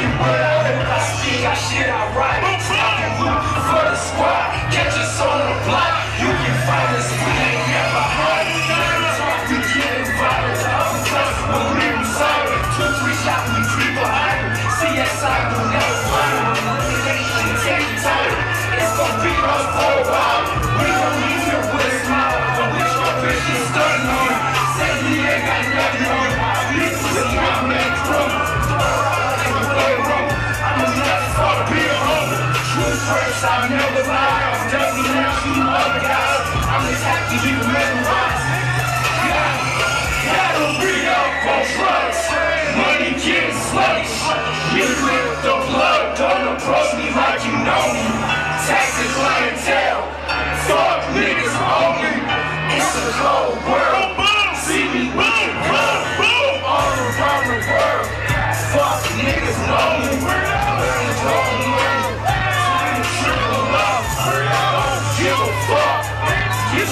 fucking world. I speak, I shit, I write. Fucking loot for the squad. Catch us on the block. You can find us, we ain't never hide. Talk, we getting violent. I'm tough, but we them silent. Two, three shots, we creep behind. CSI will never find them. Time. It's gonna be us for a while. First, I never lie. I'm definitely not you other guys. I'm type to you memorize. Yeah, that'll be up on drugs. Money getting sluggish. You with the blood, don't approach me like you know me. Taxi clientele, fuck niggas only. It's a cold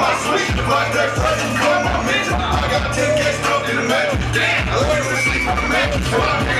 Steady shrink. Your girl